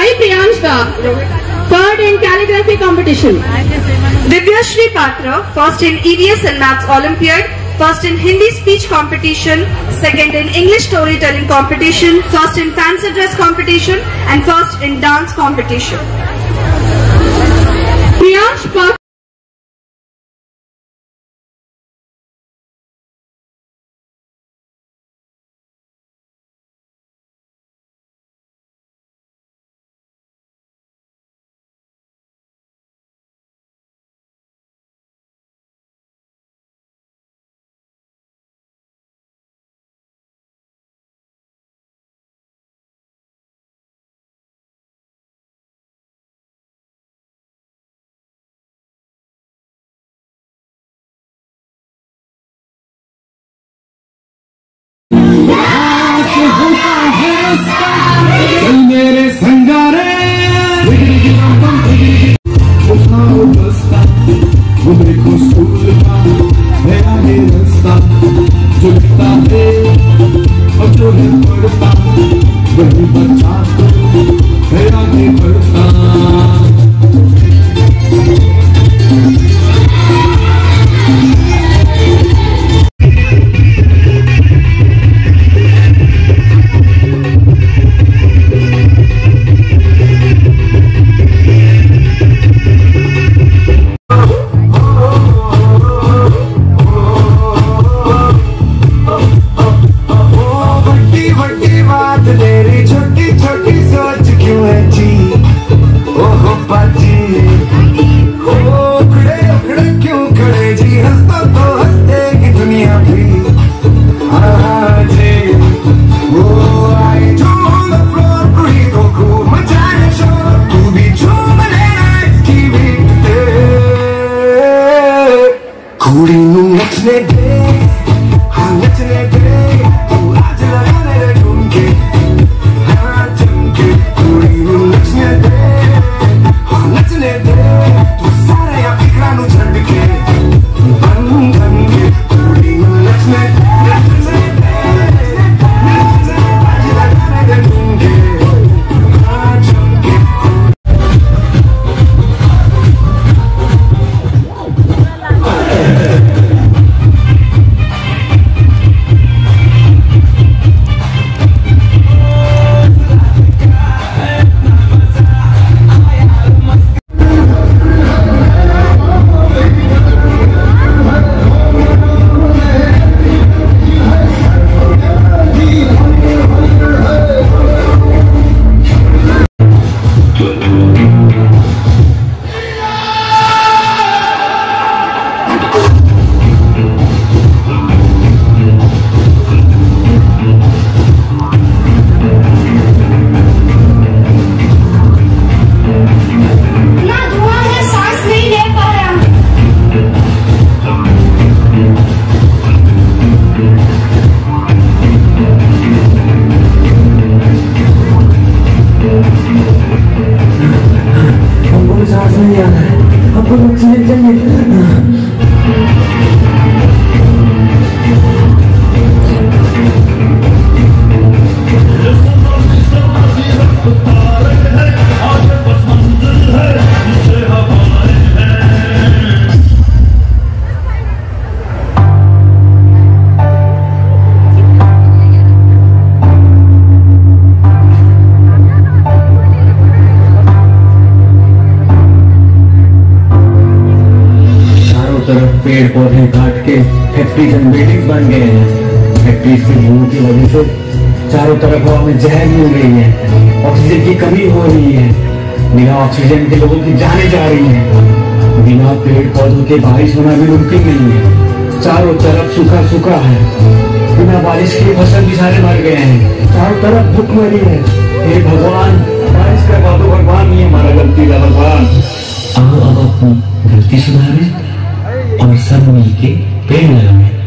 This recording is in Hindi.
Sai Priyanshda, third in calligraphy competition. Divyashri Patra, first in EVS and Maths Olympiad, first in Hindi speech competition, second in English storytelling competition, first in fancy dress competition, and first in dance competition. चल मेरे संगारे Lean on what's in. I'm what's in it. Oxygen चाहिए पेड़ पौधे काट के फैक्ट्रीज एंड बिल्डिंग्स बन गए हैं। फैक्ट्रीज के धुएँ की वजह से चारों तरफ़ हवा में जहर मिल रही है। ऑक्सीजन की कमी हो रही है। बिना ऑक्सीजन के लोगों की जाने जा रही है। बिना पेड़ पौधों के बारिश होना भी मुमकिन नहीं है। चारों तरफ़ सूखा सूखा है। बिना बारिश के फ़सल भी सारे मर गए हैं। चारों तरफ़ भुखमरी है। हे भगवान, बारिश करवा दो भगवान, ये हमारा गलती का भगवान। अब अपनी गलती सुधारें। और सब मिलके पेड़ लगाएँ